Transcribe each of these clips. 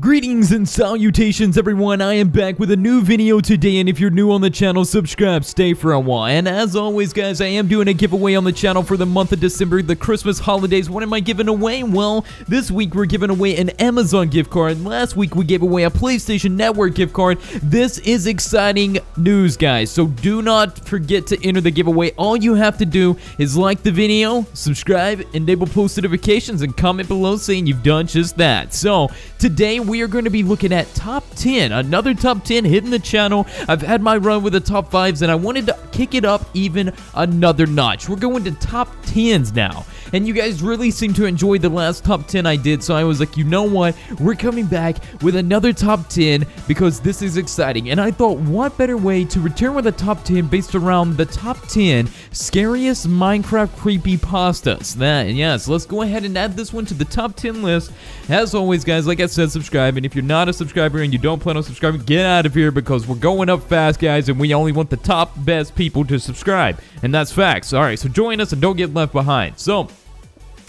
Greetings and salutations everyone, I am back with a new video today and if you're new on the channel, subscribe, stay for a while. And as always guys, I am doing a giveaway on the channel for the month of December, the Christmas holidays. What am I giving away? Well, this week we're giving away an Amazon gift card. Last week we gave away a PlayStation Network gift card. This is exciting news guys, so do not forget to enter the giveaway. All you have to do is like the video, subscribe, enable post notifications, and comment below saying you've done just that. So, today we are going to be looking at top 10, another top 10 hitting the channel. I've had my run with the top 5s and I wanted to kick it up even another notch. We're going to top 10s now. And you guys really seem to enjoy the last top 10 I did, so I was like, you know what? We're coming back with another top 10 because this is exciting. And I thought, what better way to return with a top 10 based around the top 10 scariest Minecraft creepy pastas? That, yes, let's go ahead and add this one to the top 10 list. As always, guys, like I said, subscribe. And if you're not a subscriber and you don't plan on subscribing, get out of here because we're going up fast, guys, and we only want the top best people to subscribe. And that's facts. All right, so join us and don't get left behind. So,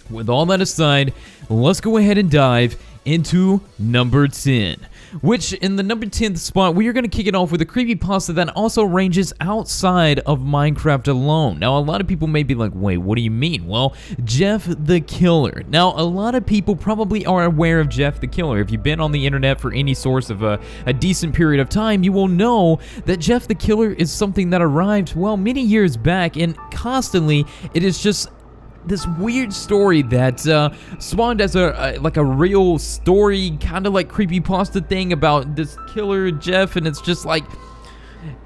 with all that aside, let's go ahead and dive into number 10. Which, in the number 10th spot, we are going to kick it off with a creepypasta that also ranges outside of Minecraft alone. Now, a lot of people may be like, wait, what do you mean? Well, Jeff the Killer. Now, a lot of people probably are aware of Jeff the Killer. If you've been on the internet for any source of a, a decent period of time, you will know that Jeff the Killer is something that arrived, well, many years back, and constantly it is just this weird story that uh, spawned as a, a, like a real story, kind of like creepy pasta thing about this killer Jeff, and it's just like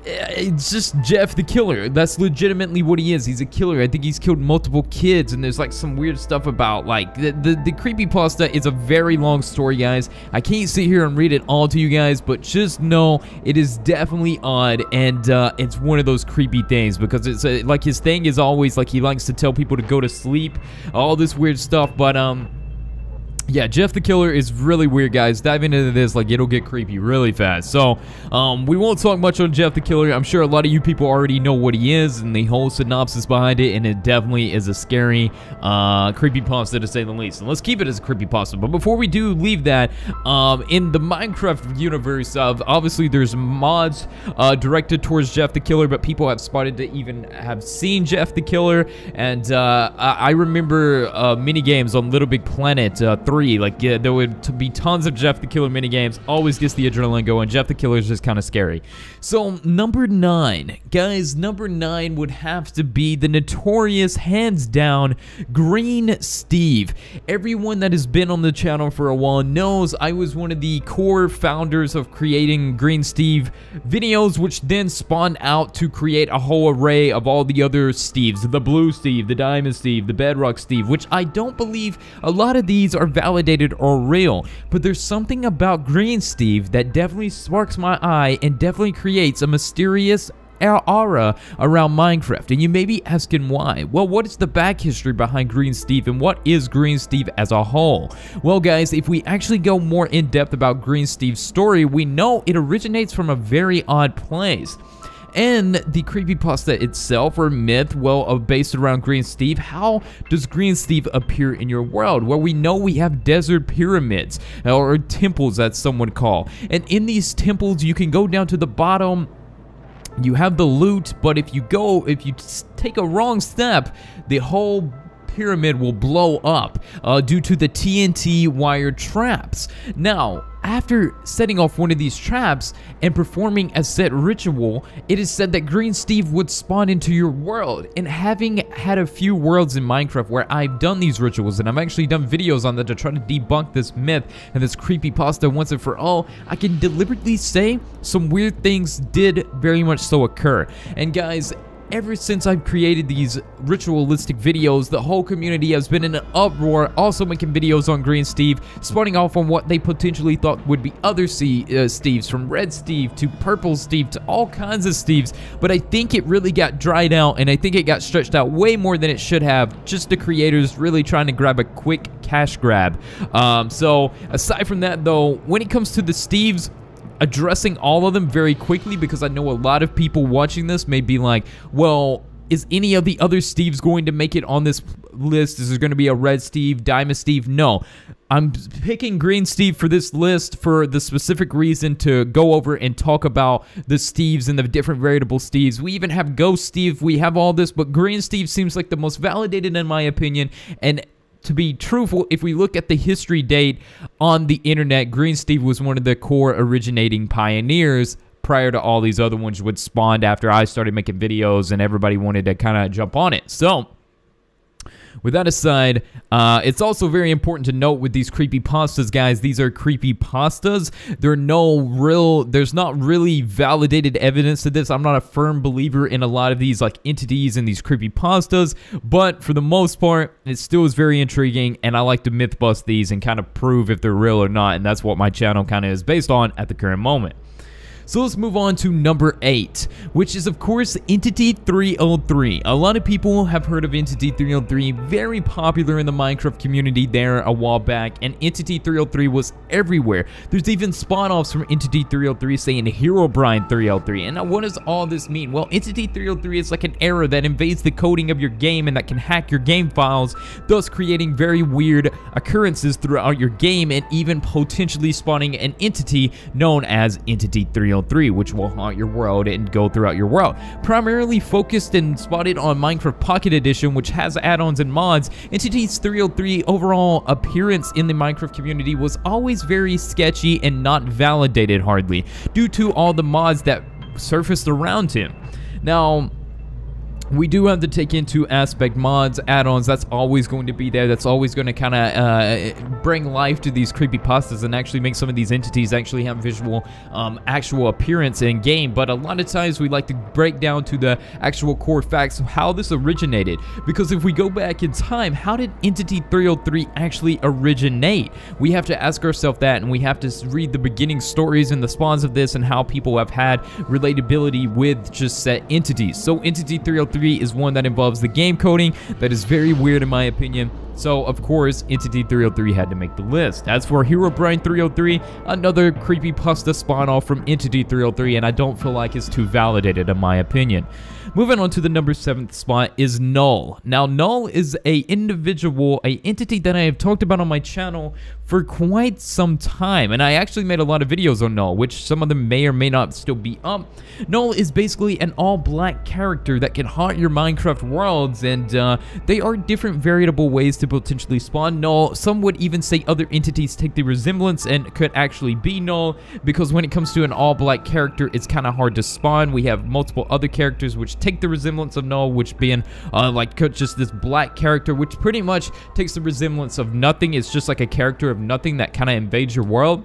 it's just Jeff the killer. That's legitimately what he is. He's a killer. I think he's killed multiple kids, and there's like some weird stuff about like the the, the creepy pasta is a very long story, guys. I can't sit here and read it all to you guys, but just know it is definitely odd, and uh, it's one of those creepy things because it's uh, like his thing is always like he likes to tell people to go to sleep, all this weird stuff, but um yeah, Jeff the Killer is really weird, guys. Diving into this, like, it'll get creepy really fast. So, um, we won't talk much on Jeff the Killer. I'm sure a lot of you people already know what he is and the whole synopsis behind it, and it definitely is a scary, uh, creepy pasta to say the least. And let's keep it as a creepy pasta. But before we do leave that, um, in the Minecraft universe, of obviously there's mods, uh, directed towards Jeff the Killer, but people have spotted to even have seen Jeff the Killer, and, uh, I, remember, uh, mini games on Little Big Planet, uh, 3 Like, yeah, there would be tons of Jeff the Killer minigames. Always gets the adrenaline going. Jeff the Killer is just kind of scary. So, number nine. Guys, number nine would have to be the notorious, hands down, Green Steve. Everyone that has been on the channel for a while knows I was one of the core founders of creating Green Steve videos, which then spawned out to create a whole array of all the other Steves. The Blue Steve, the Diamond Steve, the Bedrock Steve, which I don't believe a lot of these are valid validated or real, but there's something about Green Steve that definitely sparks my eye and definitely creates a mysterious aura around Minecraft, and you may be asking why. Well, what is the back history behind Green Steve, and what is Green Steve as a whole? Well, guys, if we actually go more in depth about Green Steve's story, we know it originates from a very odd place and the creepypasta itself or myth, well, uh, based around Green Steve, how does Green Steve appear in your world? Well, we know we have desert pyramids, or temples as some would call, and in these temples, you can go down to the bottom you have the loot, but if you go, if you take a wrong step, the whole pyramid will blow up uh, due to the TNT wire traps. Now, after setting off one of these traps and performing a set ritual, it is said that Green Steve would spawn into your world. And having had a few worlds in Minecraft where I've done these rituals and I've actually done videos on that to try to debunk this myth and this creepy pasta once and for all, I can deliberately say some weird things did very much so occur. And guys, Ever since I've created these ritualistic videos, the whole community has been in an uproar, also making videos on Green Steve, spawning off on what they potentially thought would be other C uh, Steves, from Red Steve to Purple Steve to all kinds of Steves, but I think it really got dried out, and I think it got stretched out way more than it should have, just the creators really trying to grab a quick cash grab. Um, so, aside from that though, when it comes to the Steves, addressing all of them very quickly because I know a lot of people watching this may be like, well, is any of the other Steves going to make it on this list. Is there going to be a red Steve, diamond Steve? No. I'm picking green Steve for this list for the specific reason to go over and talk about the Steves and the different variable Steves. We even have Ghost Steve, we have all this, but green Steve seems like the most validated in my opinion. And to be truthful, if we look at the history date on the internet, Green Steve was one of the core originating pioneers prior to all these other ones which spawned after I started making videos and everybody wanted to kind of jump on it. So, with that aside, uh, it's also very important to note with these creepy pastas, guys, these are creepy pastas. There are no real, there's not really validated evidence to this. I'm not a firm believer in a lot of these like entities and these creepy pastas, but for the most part, it still is very intriguing, and I like to myth bust these and kind of prove if they're real or not, and that's what my channel kind of is based on at the current moment. So let's move on to number 8, which is of course Entity 303. A lot of people have heard of Entity 303, very popular in the Minecraft community there a while back, and Entity 303 was everywhere. There's even spawn-offs from Entity 303 saying Herobrine 303. And now what does all this mean? Well, Entity 303 is like an error that invades the coding of your game and that can hack your game files, thus creating very weird occurrences throughout your game and even potentially spawning an entity known as Entity 303. 3, which will haunt your world and go throughout your world. Primarily focused and spotted on Minecraft Pocket Edition, which has add-ons and mods, Entities 303 overall appearance in the Minecraft community was always very sketchy and not validated hardly, due to all the mods that surfaced around him. Now, we do have to take into aspect mods, add-ons, that's always going to be there. That's always going to kind of uh, bring life to these creepy pastas and actually make some of these entities actually have visual, um, actual appearance in game. But a lot of times we like to break down to the actual core facts of how this originated. Because if we go back in time, how did Entity 303 actually originate? We have to ask ourselves that and we have to read the beginning stories and the spawns of this and how people have had relatability with just set entities. So Entity 303 3 is one that involves the game coding that is very weird in my opinion. So, of course, Entity 303 had to make the list. As for Hero Herobrine 303, another creepy creepypasta spawn-off from Entity 303, and I don't feel like it's too validated in my opinion. Moving on to the number 7th spot is Null. Now, Null is a individual, a entity that I have talked about on my channel for quite some time, and I actually made a lot of videos on Null, which some of them may or may not still be up. Null is basically an all-black character that can haunt your Minecraft worlds, and uh, they are different variable ways to potentially spawn Null. Some would even say other entities take the resemblance and could actually be Null, because when it comes to an all-black character, it's kind of hard to spawn. We have multiple other characters which take the resemblance of Null, which being uh, like just this black character, which pretty much takes the resemblance of nothing. It's just like a character of nothing that kind of invades your world.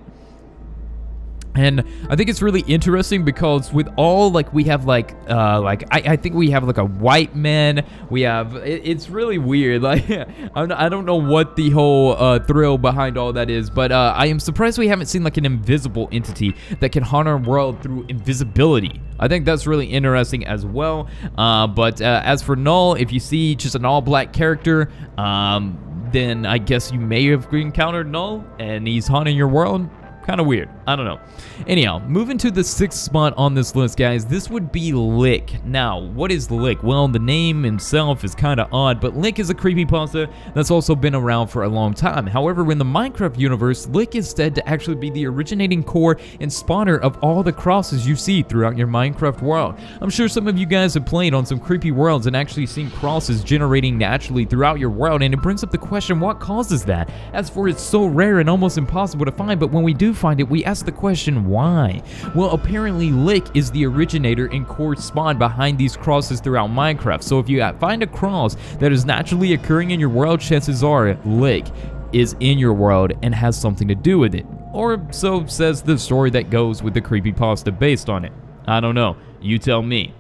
And I think it's really interesting because with all like we have like uh like I, I think we have like a white man. We have it, it's really weird. Like I I don't know what the whole uh, thrill behind all that is but uh, I am surprised we haven't seen like an invisible entity that can haunt our world through invisibility. I think that's really interesting as well. Uh, but uh, as for Null if you see just an all black character um then I guess you may have encountered Null and he's haunting your world Kind of weird. I don't know. Anyhow, moving to the sixth spot on this list, guys, this would be Lick. Now, what is Lick? Well, the name himself is kind of odd, but Lick is a creepypasta that's also been around for a long time. However, in the Minecraft universe, Lick is said to actually be the originating core and spawner of all the crosses you see throughout your Minecraft world. I'm sure some of you guys have played on some creepy worlds and actually seen crosses generating naturally throughout your world, and it brings up the question, what causes that? As for it's so rare and almost impossible to find, but when we do find it, we ask the question, why? Well, apparently Lick is the originator and core spawn behind these crosses throughout Minecraft. So if you find a cross that is naturally occurring in your world, chances are Lick is in your world and has something to do with it. Or so says the story that goes with the creepypasta based on it. I don't know. You tell me.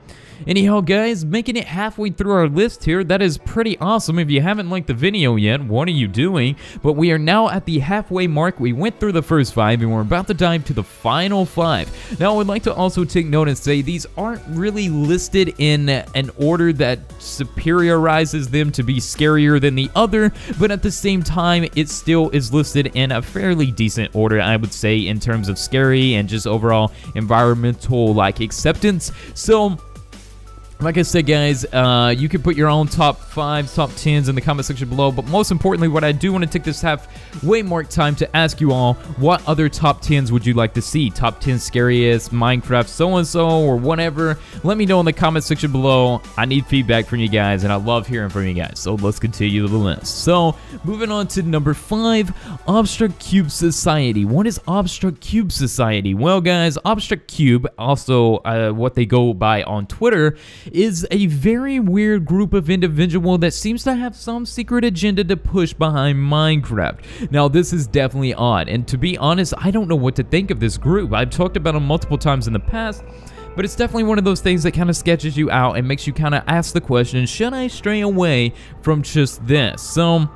Anyhow, guys, making it halfway through our list here, that is pretty awesome. If you haven't liked the video yet, what are you doing? But we are now at the halfway mark. We went through the first five, and we're about to dive to the final five. Now, I would like to also take note and say these aren't really listed in an order that superiorizes them to be scarier than the other, but at the same time, it still is listed in a fairly decent order, I would say, in terms of scary and just overall environmental, like, acceptance. So, like I said, guys, uh, you can put your own top fives, top tens in the comment section below. But most importantly, what I do want to take this half way more time to ask you all, what other top tens would you like to see? Top 10 scariest, Minecraft so-and-so, or whatever. Let me know in the comment section below. I need feedback from you guys, and I love hearing from you guys. So let's continue the list. So, moving on to number five, Obstruct Cube Society. What is Obstruct Cube Society? Well, guys, Obstruct Cube, also uh, what they go by on Twitter, is a very weird group of individual that seems to have some secret agenda to push behind Minecraft. Now, this is definitely odd, and to be honest, I don't know what to think of this group. I've talked about them multiple times in the past, but it's definitely one of those things that kind of sketches you out and makes you kind of ask the question, should I stray away from just this? So,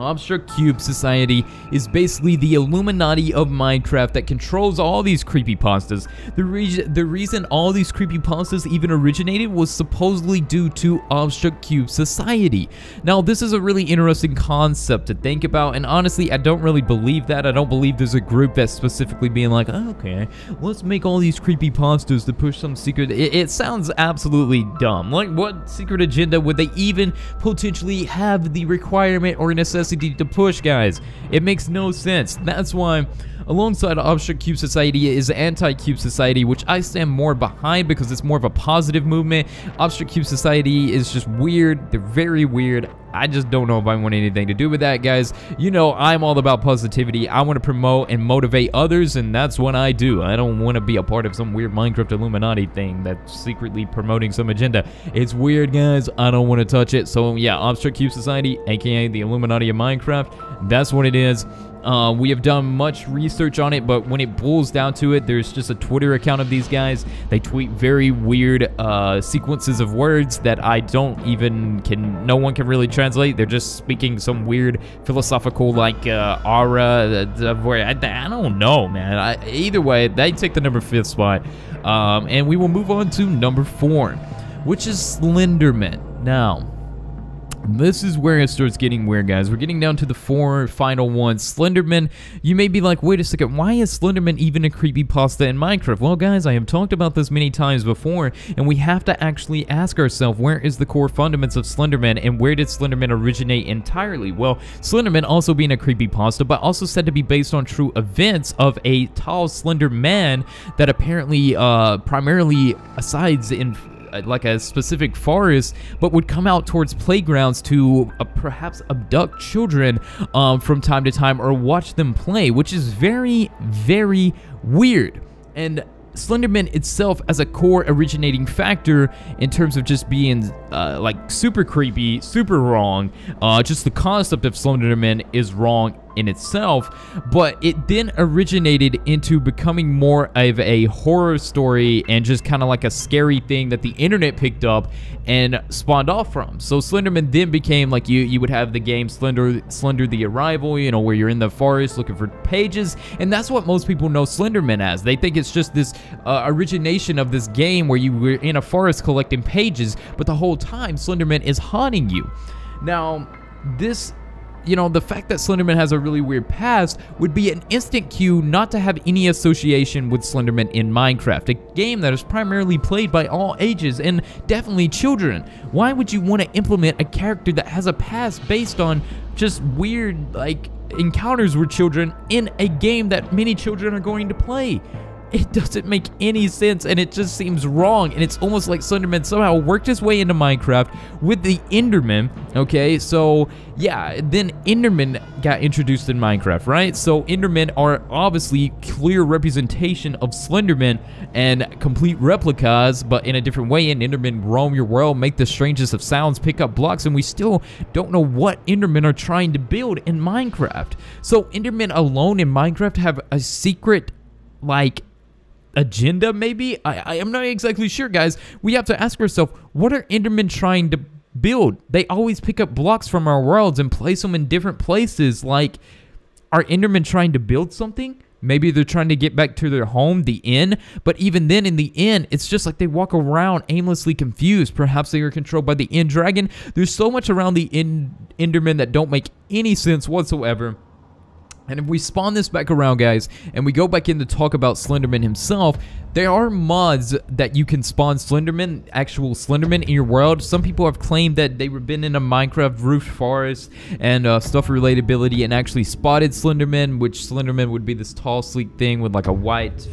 Obstruct Cube Society is basically the Illuminati of Minecraft that controls all these creepypastas. The, re the reason all these creepypastas even originated was supposedly due to Obstruct Cube Society. Now, this is a really interesting concept to think about, and honestly, I don't really believe that. I don't believe there's a group that's specifically being like, oh, okay, let's make all these creepypastas to push some secret... It, it sounds absolutely dumb. Like, what secret agenda would they even potentially have the requirement or necessity necessity to push, guys. It makes no sense. That's why alongside Obstruct Cube Society is Anti-Cube Society, which I stand more behind because it's more of a positive movement. Obstruct Cube Society is just weird. They're very weird. I just don't know if I want anything to do with that, guys. You know, I'm all about positivity. I want to promote and motivate others, and that's what I do. I don't want to be a part of some weird Minecraft Illuminati thing that's secretly promoting some agenda. It's weird, guys. I don't want to touch it. So, yeah, Obstruct Cube Society, aka the Illuminati of Minecraft, that's what it is. Uh, we have done much research on it, but when it boils down to it, there's just a Twitter account of these guys. They tweet very weird uh, sequences of words that I don't even can. No one can really translate. They're just speaking some weird philosophical like uh, aura where I, I, don't know, man. I, either way, they take the number fifth spot, um, and we will move on to number four, which is Slenderman. Now. This is where it starts getting weird, guys. We're getting down to the four final ones. Slenderman, you may be like, wait a second, why is Slenderman even a creepy pasta in Minecraft? Well, guys, I have talked about this many times before, and we have to actually ask ourselves, where is the core fundamentals of Slenderman, and where did Slenderman originate entirely? Well, Slenderman also being a creepy pasta, but also said to be based on true events of a tall, slender man that apparently uh, primarily asides in uh, like a specific forest, but would come out towards playgrounds to uh, perhaps abduct children um, from time to time or watch them play, which is very, very weird. And Slenderman itself as a core originating factor in terms of just being uh, like super creepy, super wrong. Uh, just the concept of Slenderman is wrong in itself, but it then originated into becoming more of a horror story and just kind of like a scary thing that the internet picked up and spawned off from. So Slenderman then became like you you would have the game Slender Slender the Arrival, you know, where you're in the forest looking for pages, and that's what most people know Slenderman as. They think it's just this uh, origination of this game where you were in a forest collecting pages, but the whole time Slenderman is haunting you. Now, this you know, the fact that Slenderman has a really weird past would be an instant cue not to have any association with Slenderman in Minecraft, a game that is primarily played by all ages and definitely children. Why would you want to implement a character that has a past based on just weird, like, encounters with children in a game that many children are going to play? It doesn't make any sense and it just seems wrong and it's almost like Slenderman somehow worked his way into Minecraft with the Enderman, okay? So, yeah, then Enderman got introduced in Minecraft, right? So Endermen are obviously clear representation of Slenderman and complete replicas, but in a different way and Endermen roam your world, make the strangest of sounds, pick up blocks, and we still don't know what Endermen are trying to build in Minecraft. So Endermen alone in Minecraft have a secret like agenda, maybe? I, I am not exactly sure, guys. We have to ask ourselves, what are Endermen trying to build? They always pick up blocks from our worlds and place them in different places. Like, are Endermen trying to build something? Maybe they're trying to get back to their home, the End, but even then, in the End, it's just like they walk around aimlessly confused. Perhaps they are controlled by the end dragon. There's so much around the end Endermen that don't make any sense whatsoever. And if we spawn this back around, guys, and we go back in to talk about Slenderman himself, there are mods that you can spawn Slenderman, actual Slenderman in your world. Some people have claimed that they've been in a Minecraft roof forest and uh, stuff relatability and actually spotted Slenderman, which Slenderman would be this tall, sleek thing with like a white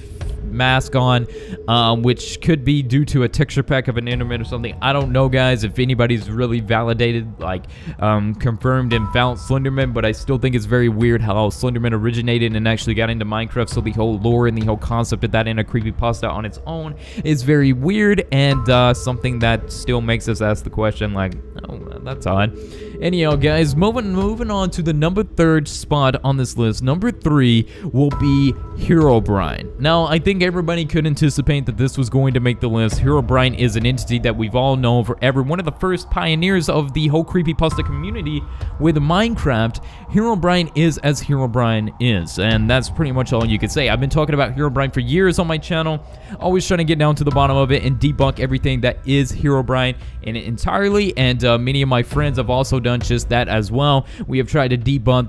mask on, um, which could be due to a texture pack of an Enderman or something. I don't know, guys, if anybody's really validated, like, um, confirmed and found Slenderman, but I still think it's very weird how Slenderman originated and actually got into Minecraft, so the whole lore and the whole concept of that in a creepypasta on its own is very weird and uh, something that still makes us ask the question, like, oh, that's odd. Anyhow, guys, moving moving on to the number third spot on this list. Number three will be Herobrine. Now, I think everybody could anticipate that this was going to make the list. Herobrine is an entity that we've all known forever. One of the first pioneers of the whole creepypasta community with Minecraft. Herobrine is as Herobrine is, and that's pretty much all you could say. I've been talking about Herobrine for years on my channel, always trying to get down to the bottom of it and debunk everything that is Herobrine in it entirely, and uh, many of my friends have also done just that as well. We have tried to debunk,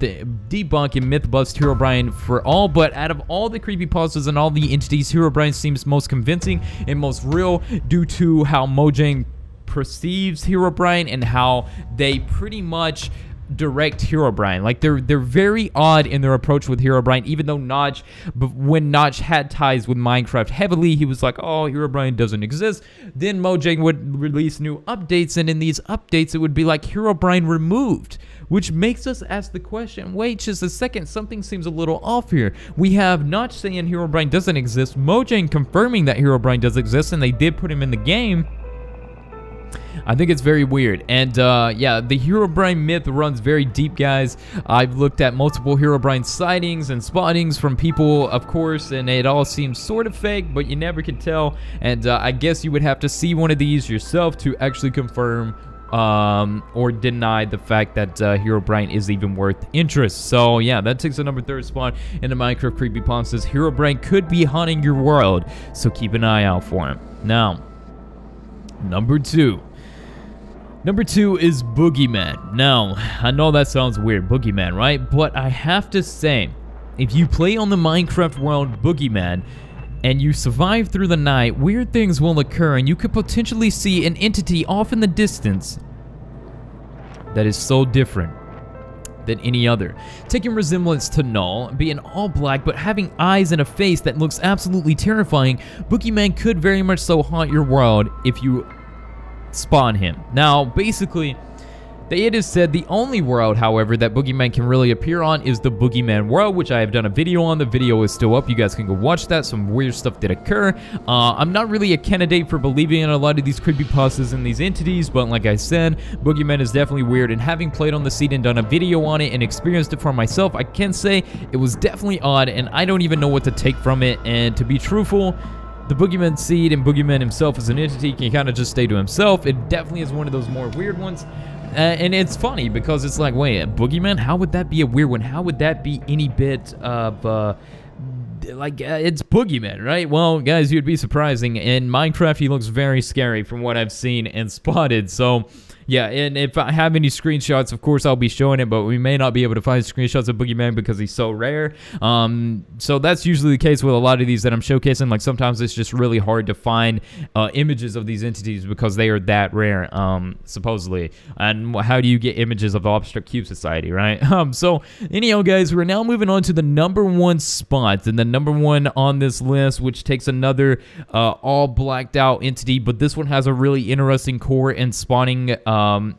debunk and myth bust Herobrine for all, but out of all the creepy creepypastas and all the entities, Herobrine seems most convincing and most real due to how Mojang perceives Herobrine and how they pretty much direct Herobrine. Like they're they're very odd in their approach with Herobrine. Even though Notch, when Notch had ties with Minecraft heavily, he was like, "Oh, Herobrine doesn't exist." Then Mojang would release new updates, and in these updates, it would be like Herobrine removed. Which makes us ask the question, wait just a second, something seems a little off here. We have Notch saying Herobrine doesn't exist, Mojang confirming that Herobrine does exist, and they did put him in the game, I think it's very weird. And uh, yeah, the Herobrine myth runs very deep, guys. I've looked at multiple Herobrine sightings and spottings from people, of course, and it all seems sort of fake, but you never can tell. And uh, I guess you would have to see one of these yourself to actually confirm um, or deny the fact that uh, Herobrine is even worth interest. So yeah, that takes the number third spot in the Minecraft creepy Creepypastas. Herobrine could be haunting your world, so keep an eye out for him. Now, number two. Number two is Boogeyman. Now, I know that sounds weird, Boogeyman, right? But I have to say, if you play on the Minecraft world Boogeyman, and you survive through the night, weird things will occur and you could potentially see an entity off in the distance that is so different than any other. Taking resemblance to Null, being all black but having eyes and a face that looks absolutely terrifying, Boogeyman could very much so haunt your world if you spawn him. Now, basically, it is said the only world, however, that Boogeyman can really appear on is the Boogeyman world, which I have done a video on. The video is still up. You guys can go watch that. Some weird stuff did occur. Uh, I'm not really a candidate for believing in a lot of these creepypastas and these entities, but like I said, Boogeyman is definitely weird, and having played on the seed and done a video on it and experienced it for myself, I can say it was definitely odd, and I don't even know what to take from it, and to be truthful, the Boogeyman seed and Boogeyman himself as an entity can kind of just stay to himself. It definitely is one of those more weird ones. Uh, and it's funny because it's like, wait, a Boogeyman? How would that be a weird one? How would that be any bit of, uh, like, uh, it's Boogeyman, right? Well, guys, you'd be surprising. In Minecraft, he looks very scary from what I've seen and spotted. So, yeah, and if I have any screenshots, of course I'll be showing it, but we may not be able to find screenshots of Boogeyman because he's so rare. Um, so that's usually the case with a lot of these that I'm showcasing. Like sometimes it's just really hard to find uh, images of these entities because they are that rare, um, supposedly. And how do you get images of the Obstruct Cube Society, right? Um, so anyhow, guys, we're now moving on to the number one spot, and the number one on this list, which takes another uh, all blacked out entity, but this one has a really interesting core and spawning. Uh, um,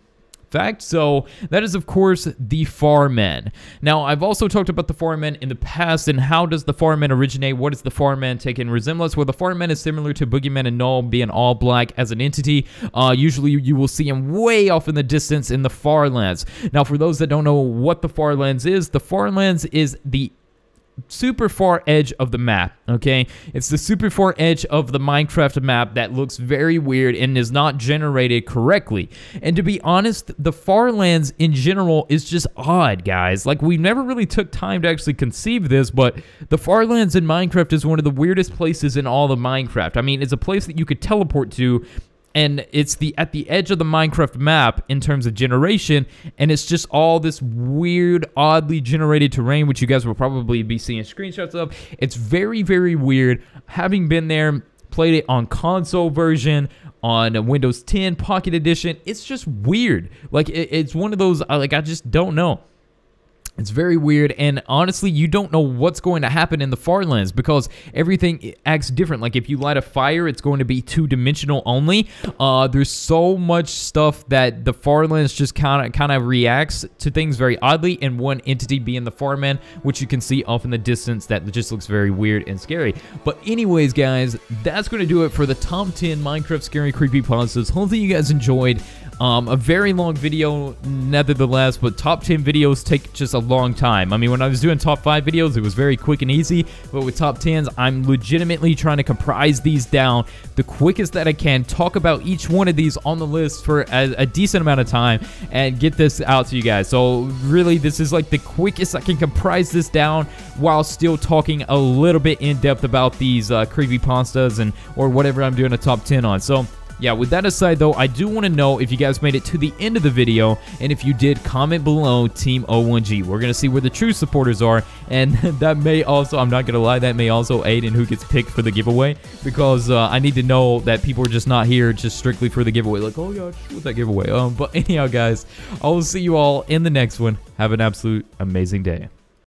fact. So that is, of course, the Farmen. Now, I've also talked about the Farmen in the past, and how does the Farmen originate? What is the Farmen take in resemblance? Well, the Farmen is similar to Boogeyman and Null being all black as an entity. Uh, usually, you will see him way off in the distance in the Farlands. Now, for those that don't know what the Farlands is, the Farlands is the super far edge of the map, okay? It's the super far edge of the Minecraft map that looks very weird and is not generated correctly. And to be honest, the Farlands in general is just odd, guys. Like, we never really took time to actually conceive this, but the Farlands in Minecraft is one of the weirdest places in all of Minecraft. I mean, it's a place that you could teleport to and it's the at the edge of the Minecraft map in terms of generation, and it's just all this weird, oddly generated terrain, which you guys will probably be seeing screenshots of. It's very, very weird. Having been there, played it on console version, on Windows 10 Pocket Edition, it's just weird. Like it, it's one of those like I just don't know. It's very weird, and honestly, you don't know what's going to happen in the far Farlands because everything acts different. Like if you light a fire, it's going to be two-dimensional only. Uh, there's so much stuff that the far Farlands just kind of kind of reacts to things very oddly, and one entity being the Farman, which you can see off in the distance, that just looks very weird and scary. But anyways, guys, that's going to do it for the top 10 Minecraft Scary Creepy Creepypastas. Hopefully you guys enjoyed. Um, a very long video, nevertheless, but top 10 videos take just a long time. I mean, when I was doing top 5 videos, it was very quick and easy, but with top 10s, I'm legitimately trying to comprise these down the quickest that I can, talk about each one of these on the list for a, a decent amount of time, and get this out to you guys. So really, this is like the quickest I can comprise this down while still talking a little bit in depth about these uh, creepy pastas and or whatever I'm doing a top 10 on. So yeah, with that aside though, I do want to know if you guys made it to the end of the video, and if you did, comment below Team O1G. We're going to see where the true supporters are, and that may also, I'm not going to lie, that may also aid in who gets picked for the giveaway, because uh, I need to know that people are just not here just strictly for the giveaway. Like, oh yeah, what's that giveaway? Um, But anyhow, guys, I will see you all in the next one. Have an absolute amazing day.